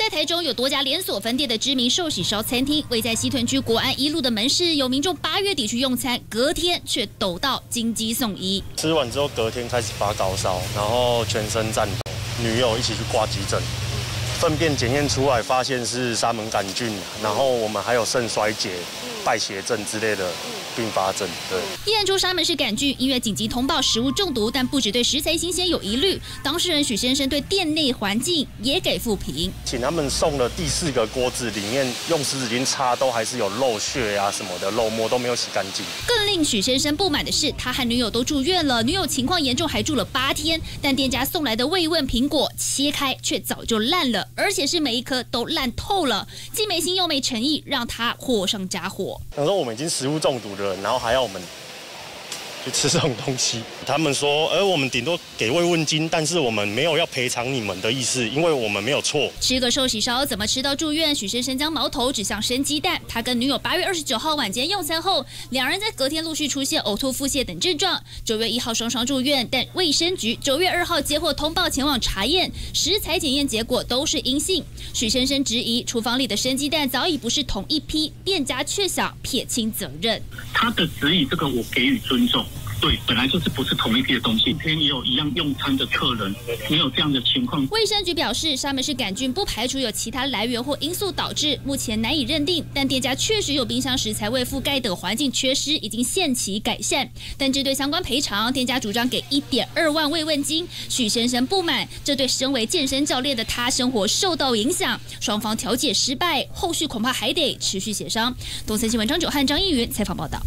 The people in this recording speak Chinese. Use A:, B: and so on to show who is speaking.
A: 在台中有多家连锁分店的知名寿喜烧餐厅，位在西屯区国安一路的门市，有民众八月底去用餐，隔天却抖到金鸡送医。
B: 吃完之后隔天开始发高烧，然后全身颤抖，女友一起去挂急诊，粪便检验出来发现是沙门杆菌，然后我们还有肾衰竭、败血症之类的。并发症对，
A: 验出沙门氏杆菌，医院紧急通报食物中毒，但不止对食材新鲜有疑虑，当事人许先生对店内环境也给负评，
B: 请他们送了第四个锅子，里面用湿纸巾擦都还是有漏血呀什么的，漏膜都没有洗干净。
A: 更令许先生不满的是，他和女友都住院了，女友情况严重，还住了八天，但店家送来的慰问苹果切开却早就烂了，而且是每一颗都烂透了，既没心又没诚意，让他火上加火。
B: 他说我们已经食物中毒了。然后还要我们。去吃这种东西，他们说，而我们顶多给慰问金，但是我们没有要赔偿你们的意思，因为我们没有错。
A: 吃个寿喜烧怎么吃到住院？许先生将矛头指向生鸡蛋。他跟女友八月二十九号晚间用餐后，两人在隔天陆续出现呕吐、腹泻等症状。九月一号双双住院，但卫生局九月二号接获通报前往查验，食材检验结果都是阴性。许先生质疑厨房里的生鸡蛋早已不是同一批，店家却想撇清责任。
C: 他的质疑这个我给予尊重。对，本来就是不是同一批的东西。今天也有一样用餐的客人，没有这样的情况。
A: 卫生局表示，沙门氏杆菌，不排除有其他来源或因素导致，目前难以认定。但店家确实有冰箱食材未覆盖等环境缺失，已经限期改善。但针对相关赔偿，店家主张给一点二万慰问金。许先生不满，这对身为健身教练的他生活受到影响。双方调解失败，后续恐怕还得持续协商。东森新闻张九汉、张逸云采访报道。